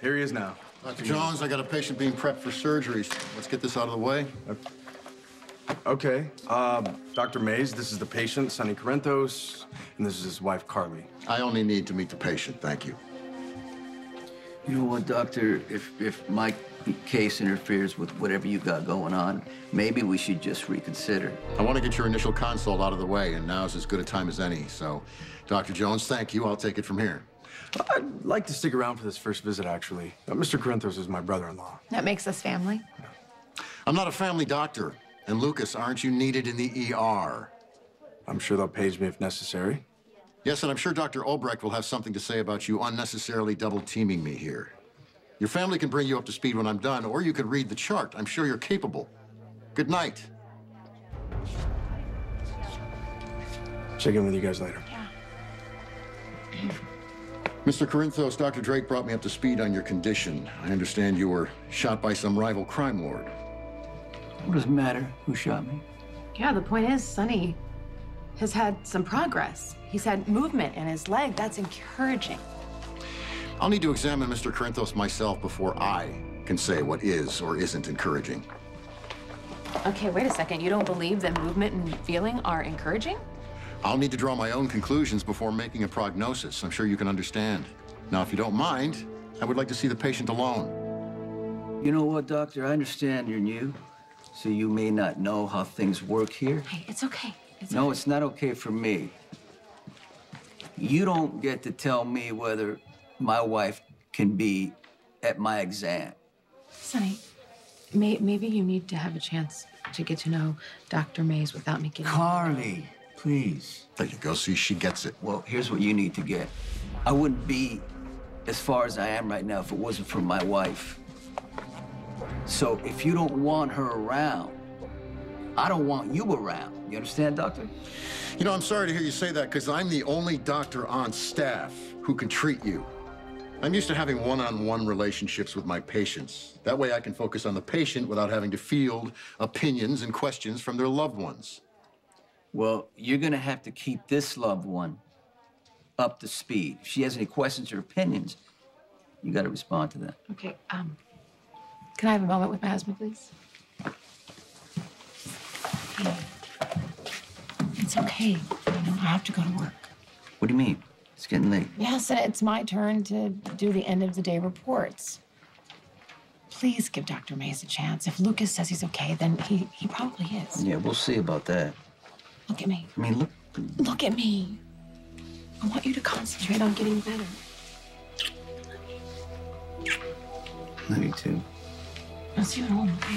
here he is now. Dr. Jones, I got a patient being prepped for surgery. Let's get this out of the way. Okay. Uh, Dr. Mays, this is the patient, Sonny Corinthos, and this is his wife, Carly. I only need to meet the patient, thank you. You know what, doctor? If if my case interferes with whatever you got going on, maybe we should just reconsider. I want to get your initial consult out of the way, and now's as good a time as any. So, Dr. Jones, thank you. I'll take it from here. I'd like to stick around for this first visit, actually. Uh, Mr. Corinthos is my brother-in-law. That makes us family. I'm not a family doctor. And Lucas, aren't you needed in the ER? I'm sure they'll page me if necessary. Yes, and I'm sure Dr. Obrecht will have something to say about you unnecessarily double teaming me here. Your family can bring you up to speed when I'm done, or you could read the chart. I'm sure you're capable. Good night. Check in with you guys later. Mr. Corinthos, Dr. Drake brought me up to speed on your condition. I understand you were shot by some rival crime lord. What does it matter who shot me? Yeah, the point is, Sonny has had some progress. He's had movement in his leg. That's encouraging. I'll need to examine Mr. Corinthos myself before I can say what is or isn't encouraging. Okay, wait a second. You don't believe that movement and feeling are encouraging? I'll need to draw my own conclusions before making a prognosis. I'm sure you can understand. Now, if you don't mind, I would like to see the patient alone. You know what, doctor? I understand you're new, so you may not know how things work here. Hey, it's okay. It's No, okay. it's not okay for me. You don't get to tell me whether my wife can be at my exam. Sonny, may, maybe you need to have a chance to get to know Dr. Mays without me getting. Carly, please. There you go. See, she gets it. Well, here's what you need to get. I wouldn't be as far as I am right now if it wasn't for my wife. So if you don't want her around, I don't want you around. You understand, doctor? You know, I'm sorry to hear you say that because I'm the only doctor on staff who can treat you. I'm used to having one-on-one relationships with my patients. That way I can focus on the patient without having to field opinions and questions from their loved ones. Well, you're gonna have to keep this loved one up to speed. If she has any questions or opinions, you gotta respond to that. Okay, um, can I have a moment with my husband, please? Hey, It's okay. You know, I have to go to work. What do you mean? It's getting late. Yes, and it's my turn to do the end of the day reports. Please give Dr. Mays a chance. If Lucas says he's okay, then he, he probably is. Yeah, we'll see about that. Look at me. I mean, look, Look at me. I want you to concentrate on getting better. love you too. I'll see you at home, okay?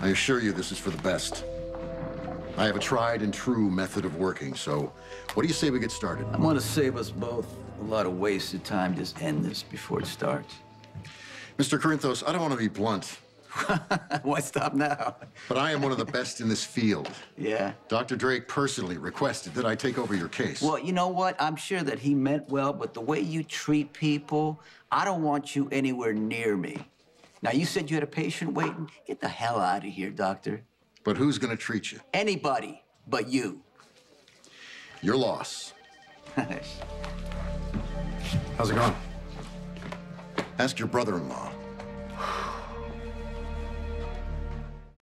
I assure you this is for the best. I have a tried and true method of working, so what do you say we get started? I want to save us both a lot of wasted time. Just end this before it starts. Mr. Corinthos, I don't want to be blunt, Why stop now? but I am one of the best in this field. Yeah. Dr. Drake personally requested that I take over your case. Well, you know what? I'm sure that he meant well, but the way you treat people, I don't want you anywhere near me. Now, you said you had a patient waiting. Get the hell out of here, doctor. But who's going to treat you? Anybody but you. Your loss. How's it going? Ask your brother-in-law.